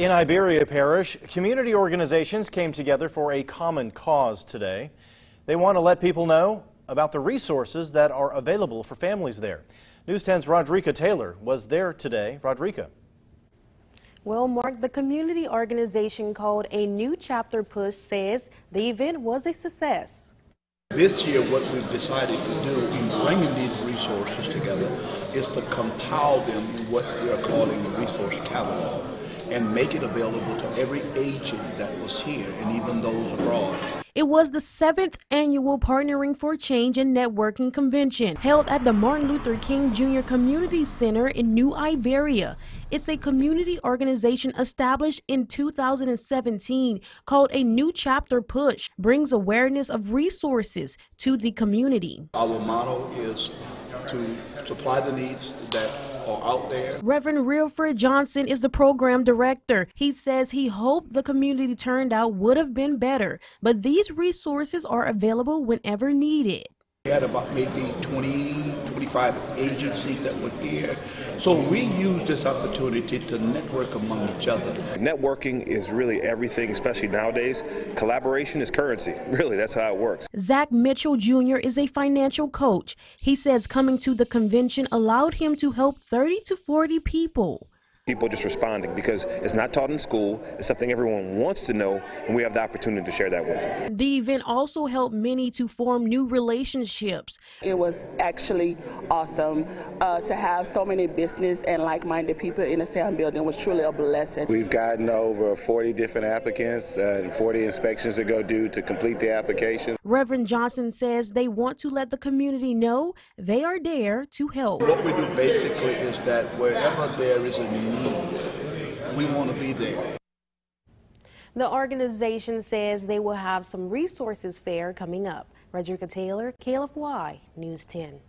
In Iberia Parish, community organizations came together for a common cause today. They want to let people know about the resources that are available for families there. News 10's Rodrika Taylor was there today. Rodrika. Well, Mark, the community organization called A New Chapter Push says the event was a success. This year, what we've decided to do in bringing these resources together is to compile them in what we are calling the resource catalog and make it available to every agent that was here and even those abroad. It was the seventh annual Partnering for Change and Networking Convention held at the Martin Luther King Jr. Community Center in New Iberia. It's a community organization established in 2017 called A New Chapter Push, brings awareness of resources to the community. Our motto is to supply the needs that are out there. Reverend Realford Johnson is the program director. He says he hoped the community turned out would have been better, but these resources are available whenever needed. We had about maybe 20, 25 agencies that were here. So we used this opportunity to network among each other. Networking is really everything, especially nowadays. Collaboration is currency. Really, that's how it works. Zach Mitchell Jr. is a financial coach. He says coming to the convention allowed him to help 30 to 40 people people just responding because it's not taught in school. It's something everyone wants to know, and we have the opportunity to share that with them. The event also helped many to form new relationships. It was actually awesome uh, to have so many business and like-minded people in the sound building. It was truly a blessing. We've gotten over 40 different applicants uh, and 40 inspections to go do to complete the application. Reverend Johnson says they want to let the community know they are there to help. What we do basically is that wherever there is a need we want to be there. The organization says they will have some resources fair coming up. Rodrika Taylor, KLFY News 10.